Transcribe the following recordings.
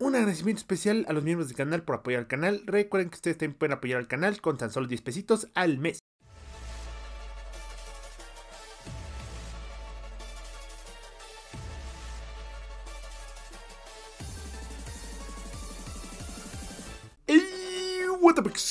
Un agradecimiento especial a los miembros del canal por apoyar al canal. Recuerden que ustedes también pueden apoyar al canal con tan solo 10 pesitos al mes.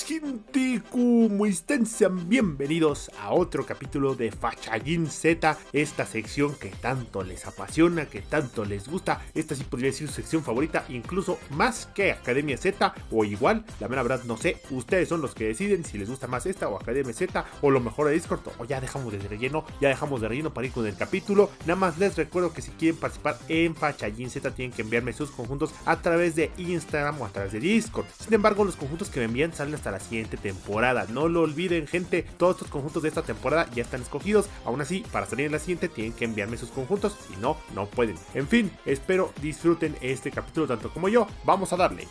Gente, ¿cómo están? Sean bienvenidos a otro capítulo de Fachagin Z, esta sección que tanto les apasiona, que tanto les gusta. Esta sí podría ser su sección favorita, incluso más que Academia Z, o igual, la mera verdad no sé, ustedes son los que deciden si les gusta más esta o Academia Z, o lo mejor de Discord, o ya dejamos de relleno, ya dejamos de relleno para ir con el capítulo. Nada más les recuerdo que si quieren participar en Fachagin Z, tienen que enviarme sus conjuntos a través de Instagram o a través de Discord. Sin embargo, los conjuntos que me envían salen hasta la siguiente temporada. No lo olviden, gente. Todos estos conjuntos de esta temporada ya están escogidos. Aún así, para salir en la siguiente tienen que enviarme sus conjuntos. Y no, no pueden. En fin, espero disfruten este capítulo tanto como yo. Vamos a darle.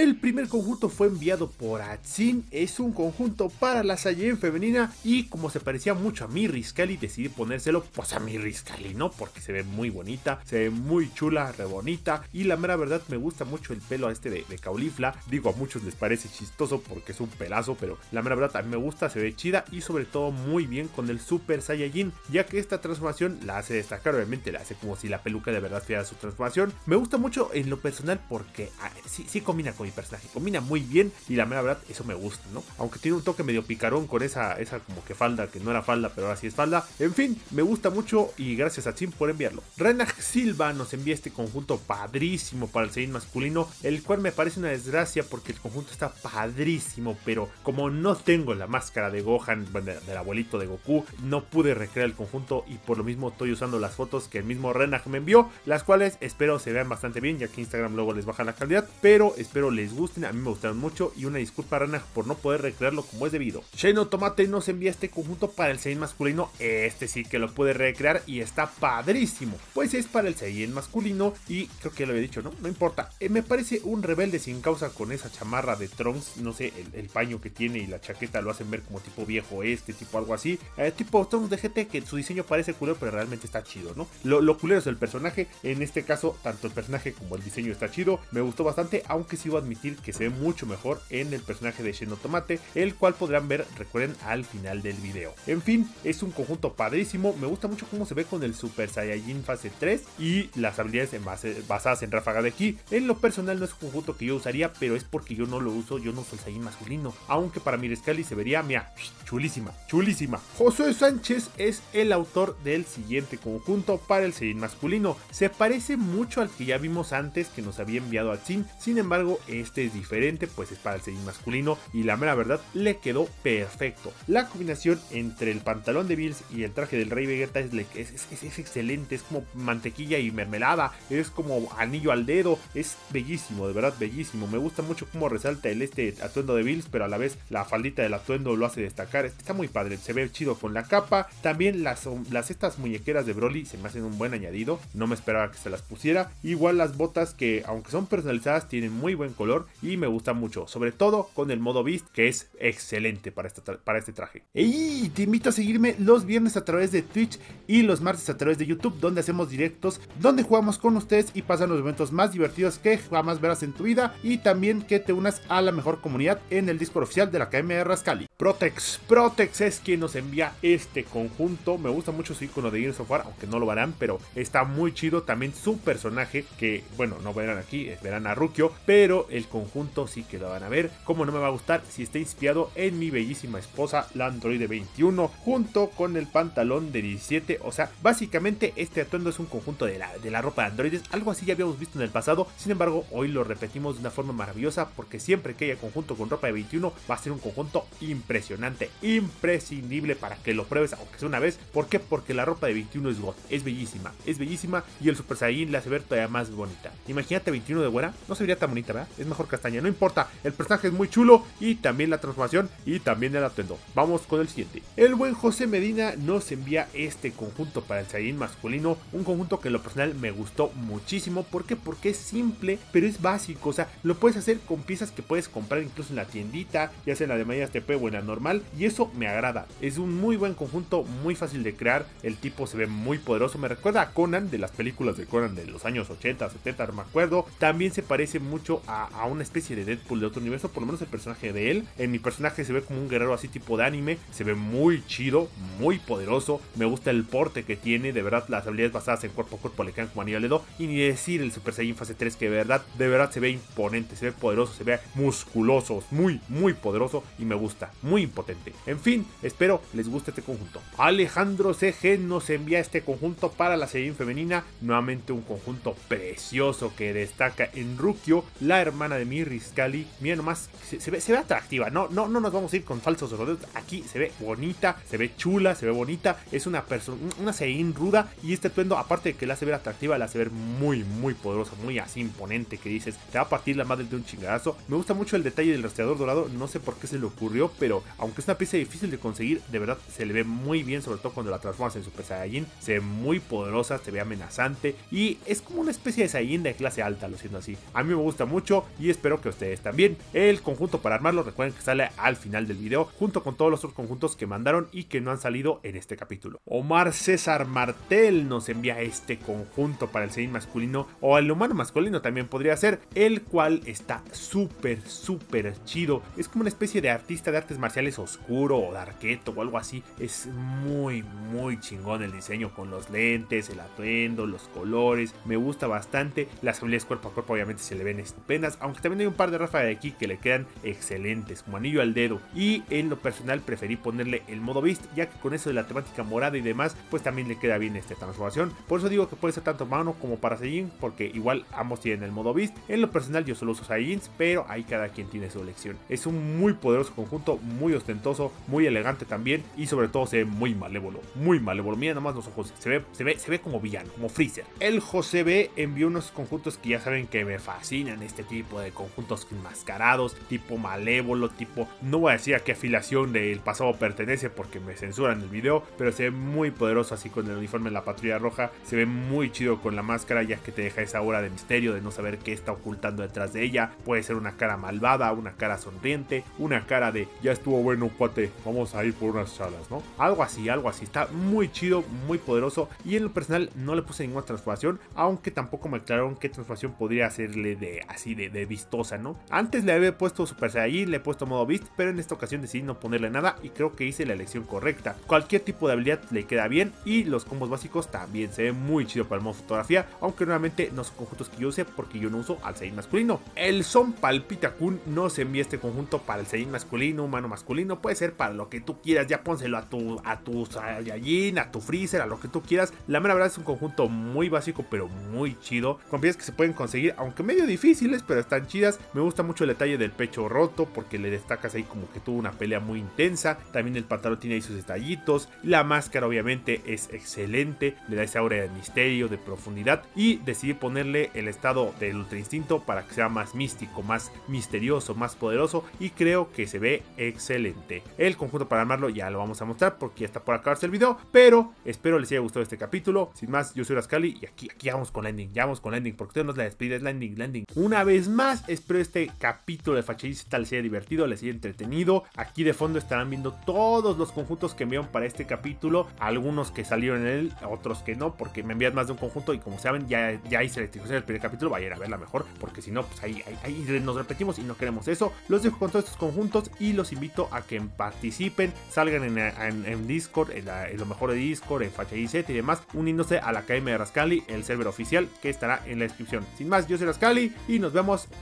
El primer conjunto fue enviado por Atsin, es un conjunto para la Saiyan femenina y como se parecía mucho a mi Riscali decidí ponérselo pues a mi Riscali, ¿no? Porque se ve muy bonita, se ve muy chula, re bonita y la mera verdad me gusta mucho el pelo a este de, de Caulifla, digo a muchos les parece chistoso porque es un pelazo, pero la mera verdad a mí me gusta, se ve chida y sobre todo muy bien con el Super Saiyajin, ya que esta transformación la hace destacar, obviamente la hace como si la peluca de verdad fuera su transformación. Me gusta mucho en lo personal porque ah, sí, sí combina con personaje. Combina muy bien y la mera verdad, eso me gusta, ¿no? Aunque tiene un toque medio picarón con esa, esa como que falda, que no era falda, pero ahora sí es falda. En fin, me gusta mucho y gracias a Tim por enviarlo. Renag Silva nos envía este conjunto padrísimo para el Saiyan masculino, el cual me parece una desgracia porque el conjunto está padrísimo, pero como no tengo la máscara de Gohan, del abuelito de Goku, no pude recrear el conjunto y por lo mismo estoy usando las fotos que el mismo Renag me envió, las cuales espero se vean bastante bien, ya que Instagram luego les baja la calidad, pero espero les gusten, a mí me gustaron mucho y una disculpa Renag por no poder recrearlo como es debido. Shino Tomate nos envía este conjunto para el Saiyan masculino, este sí que lo puede recrear y está padrísimo, pues es para el Saiyan masculino y creo que ya lo había dicho, ¿no? No importa, eh, me parece un rebelde sin causa con esa chamarra de Trunks, no sé, el, paño que tiene y la chaqueta lo hacen ver como tipo viejo este, tipo algo así, eh, tipo Trunks de GT que su diseño parece culero pero realmente está chido, ¿no? Lo, lo culero es el personaje, en este caso tanto el personaje como el diseño está chido, me gustó bastante, aunque sí voy a admitir que se ve mucho mejor en el personaje de Shino Tomate, el cual podrán ver, recuerden, al final del video. En fin, es un conjunto padrísimo, me gusta mucho cómo se ve con el Super Saiyajin fase 3 y las habilidades en base, basadas en ráfaga de ki. En lo personal no es un conjunto que yo usaría, pero es porque yo no lo uso, yo no soy Saiyajin masculino, aunque para mi Scali se vería, mira, chulísima, chulísima. José Sánchez es el autor del siguiente conjunto para el Saiyajin masculino. Se parece mucho al que ya vimos antes que nos había enviado a Sin, sin embargo, este es diferente, pues es para el Saiyajin masculino y la mera verdad le quedó perfecto. La combinación entre el pantalón de Bills y el traje del Rey Vegeta es excelente, es como mantequilla y mermelada, es como anillo al dedo, es bellísimo, de verdad bellísimo. Me gusta mucho cómo resalta el este atuendo de Bills, pero a la vez la faldita del atuendo lo hace destacar. Está muy padre, se ve chido con la capa. También las, las estas muñequeras de Broly se me hacen un buen añadido, no me esperaba que se las pusiera. Igual las botas que aunque son personalizadas tienen muy buen color y me gusta mucho, sobre todo con el modo Beast que es excelente para este, para este traje. Y te invito a seguirme los viernes a través de Twitch y los martes a través de YouTube donde hacemos directos, donde jugamos con ustedes y pasan los momentos más divertidos que jamás verás en tu vida y también que te unas a la mejor comunidad en el Discord oficial de la Academia de Rascali. Protex, Protex es quien nos envía este conjunto, me gusta mucho su icono de Gears of War, aunque no lo verán, pero está muy chido también su personaje, que bueno, no verán aquí, verán a Rukio, pero el conjunto sí que lo van a ver, como no me va a gustar si está inspirado en mi bellísima esposa, la Android 21, junto con el pantalón de 17, o sea, básicamente este atuendo es un conjunto de la, de la ropa de androides, algo así ya habíamos visto en el pasado, sin embargo hoy lo repetimos de una forma maravillosa porque siempre que haya conjunto con ropa de 21 va a ser un conjunto impresionante, imprescindible para que lo pruebes aunque sea una vez, ¿por qué? Porque la ropa de 21 es god, es bellísima, es bellísima y el Super Saiyan la hace ver todavía más bonita. Imagínate 21 de güera, no se vería tan bonita, ¿verdad? Es mejor castaña, no importa, el personaje es muy chulo y también la transformación y también el atuendo. Vamos con el siguiente. El buen José Medina nos envía este conjunto para el Saiyan masculino, un conjunto que en lo personal me gustó muchísimo, ¿por qué? Porque es simple, pero es básico, o sea, lo puedes hacer con piezas que puedes comprar incluso en la tiendita, ya sea en la de Mayas TP o en femenina normal y eso me agrada. Es un muy buen conjunto, muy fácil de crear, el tipo se ve muy poderoso, me recuerda a Conan de las películas de Conan de los años 80, 70, no me acuerdo. También se parece mucho a, a una especie de Deadpool de otro universo, por lo menos el personaje de él. En mi personaje se ve como un guerrero así tipo de anime, se ve muy chido, muy poderoso, me gusta el porte que tiene, de verdad las habilidades basadas en cuerpo a cuerpo le quedan como anillo al dedo y ni decir el Super Saiyan fase 3 que de verdad, de verdad se ve imponente, se ve poderoso, se ve musculoso, muy, muy poderoso y me gusta, muy impotente. En fin, espero les guste este conjunto. Alejandro CG nos envía este conjunto para la Saiyan femenina, nuevamente un conjunto precioso que destaca en Rukio, la hermana de mi Rizcali. Mira nomás, se, ve, atractiva, no, no, no nos vamos a ir con falsos rodeos, aquí se ve bonita, se ve chula, se ve bonita, es una persona, una Saiyan ruda. Y este tuendo, aparte de que la hace ver atractiva, la hace ver muy, muy poderosa, muy así imponente que dices, te va a partir la madre de un chingadazo. Me gusta mucho el detalle del rastreador dorado, no sé por qué se le ocurrió, pero aunque es una pieza difícil de conseguir, de verdad se le ve muy bien, sobre todo cuando la transformas en Super Saiyajin, se ve muy poderosa, se ve amenazante. Y es como una especie de Saiyajin de clase alta, lo siento así. A mí me gusta mucho y espero que ustedes también. El conjunto para armarlo, recuerden que sale al final del video, junto con todos los otros conjuntos que mandaron y que no han salido en este capítulo. Omar César Martel nos envía este conjunto para el Saiyan masculino o el humano masculino también podría ser, el cual está súper, súper chido. Es como una especie de artista de artes marciales oscuro o darketo o algo así. Es muy, muy chingón el diseño con los lentes, el atuendo, los colores. Me gusta bastante. Las habilidades cuerpo a cuerpo obviamente se le ven estupendas, aunque también hay un par de Rafa de aquí que le quedan excelentes, como anillo al dedo. Y en lo personal preferí ponerle el modo Beast, ya que con eso de la temática morada y demás, pues también le queda bien esta transformación. Por eso digo que puede ser tanto mano como para Saiyajin, porque igual ambos tienen el modo Beast. En lo personal yo solo uso Saiyajins, pero ahí cada quien tiene su elección. Es un muy poderoso conjunto, muy ostentoso, muy elegante también y sobre todo se ve muy malévolo, muy malévolo. Mira nomás los ojos, se ve, se ve, se ve como villano, como Freezer. El José B envió unos conjuntos que ya saben que me fascinan, este tipo de conjuntos enmascarados, tipo malévolo, tipo, no voy a decir a qué afiliación del pasado pertenece porque me censuran el video, pero se ve muy poderoso así con el uniforme de la patrulla roja, se ve muy chido con la máscara ya que te deja esa aura de misterio de no saber qué está ocultando detrás de ella, puede ser una cara malvada, una cara sonriente, una cara de ya estuvo bueno cuate, vamos a ir por unas chalas, ¿no? Algo así, algo así, está muy chido, muy poderoso. Y en lo personal no le puse ninguna transformación, aunque tampoco me aclararon qué transformación podría hacerle de así de, de vistosa, ¿no? Antes le había puesto Super Saiyan, le he puesto modo Beast, pero en esta ocasión decidí no ponerle nada y creo que hice la elección correcta. Cualquier tipo de habilidad le queda bien y los combos básicos también se ve muy chido para el modo fotografía, aunque nuevamente no son conjuntos que yo use porque yo no uso al Saiyan masculino. El Son Palpita Kun nos envía este conjunto para el Saiyan masculino, humano masculino, puede ser para lo que tú quieras, ya pónselo a tu a tu Saiyajin, a tu Freezer, a lo que tú quieras. La mera verdad es un conjunto muy básico pero muy chido, con piezas que se pueden conseguir, aunque medio difíciles, pero están chidas. Me gusta mucho el detalle del pecho roto porque le destacas ahí como que tuvo una pelea muy intensa. También el pantalón tiene ahí sus detallitos. La máscara obviamente es excelente, le da esa aura de misterio, de profundidad y decidí ponerle el estado del ultra instinto para que sea más místico, más misterioso, más poderoso y creo que se ve excelente. El conjunto para armarlo ya lo vamos a mostrar porque ya está por acabarse el video, pero espero les haya gustado este capítulo. Sin más, yo soy Rascali y aquí, aquí vamos con landing, ya vamos con landing porque usted nos la despide, es landing, landing. Una vez más, espero este capítulo de Fachadista les haya divertido, les haya entretenido. Aquí de fondo estarán viendo todos los conjuntos que enviaron para este capítulo, algunos que salieron en él, otros que no, porque me envían más de un conjunto y como saben, ya, ya hice la distribución del primer capítulo, vayan a verla mejor, porque si no, pues ahí, ahí, nos repetimos y no queremos eso. Los dejo con todos estos conjuntos y los invito a que participen, salgan en, en, Discord, en, la, en, lo mejor de Discord, en Facha y demás, uniéndose a la Academia de Rascali, el server oficial que estará en la descripción. Sin más, yo soy Rascali y nos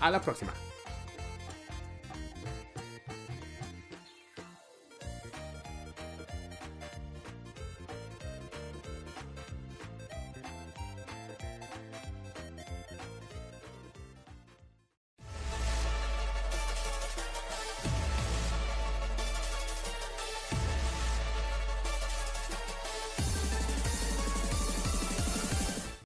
a la próxima.